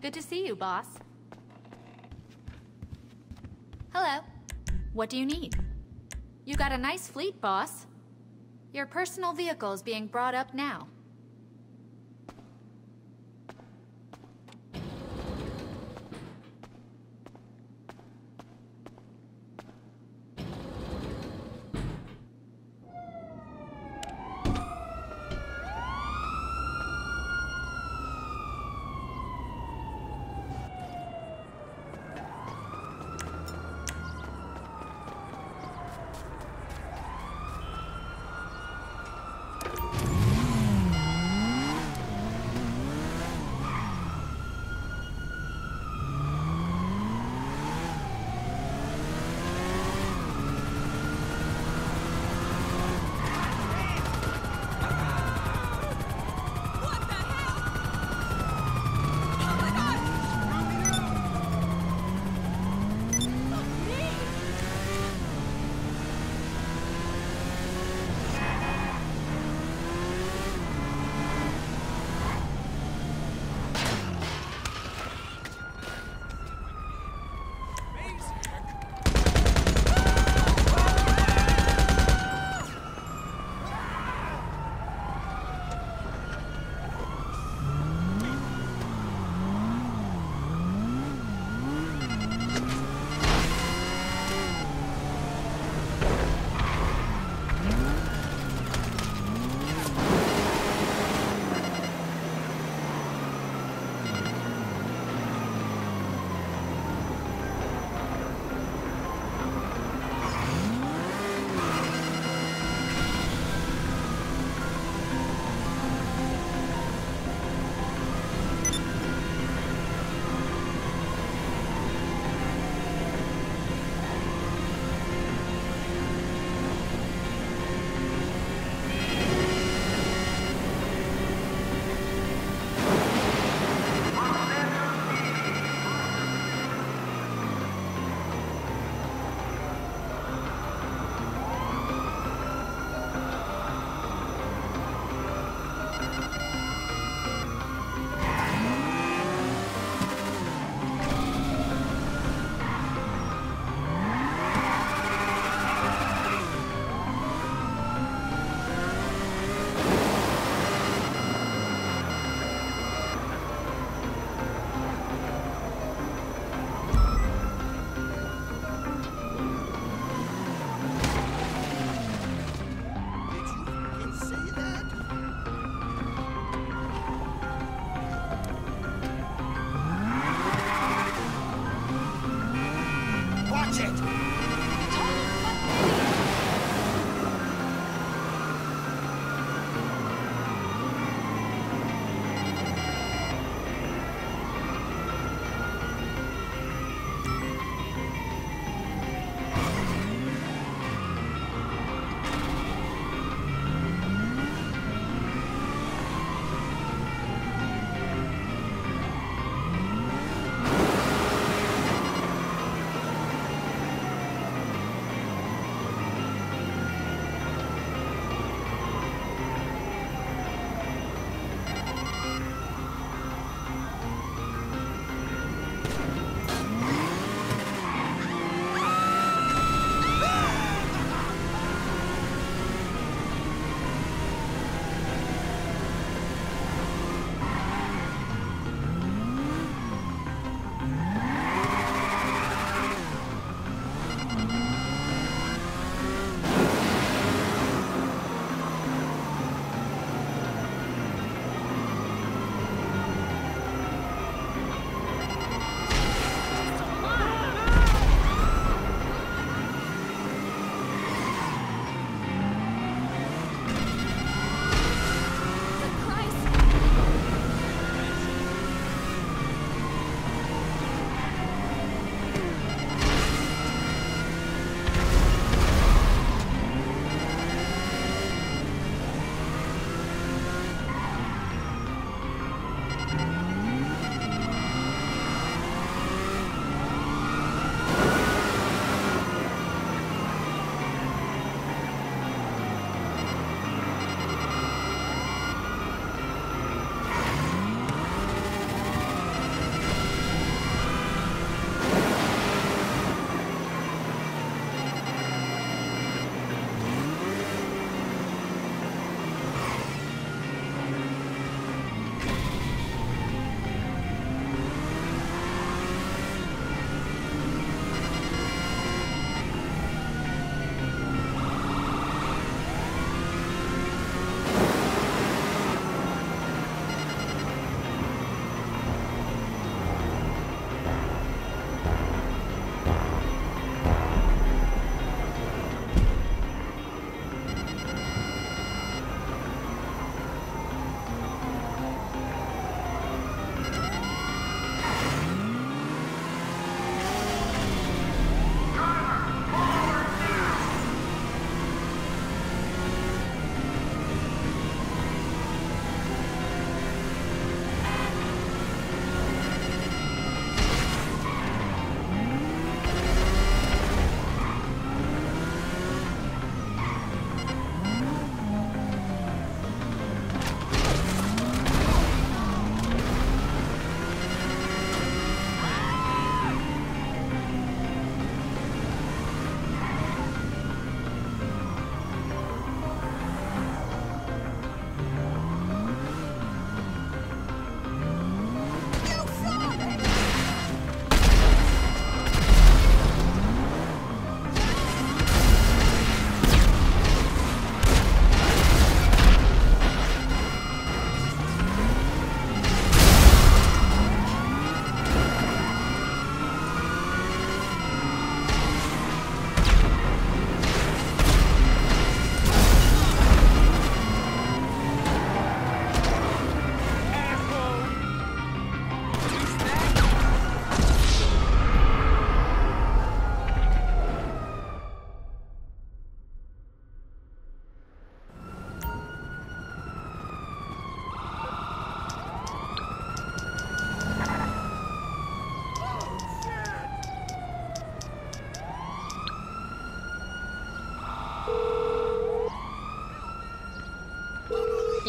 Good to see you, boss. Hello. What do you need? You got a nice fleet, boss. Your personal vehicle is being brought up now.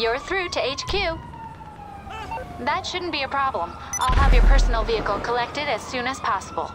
You're through to HQ. That shouldn't be a problem. I'll have your personal vehicle collected as soon as possible.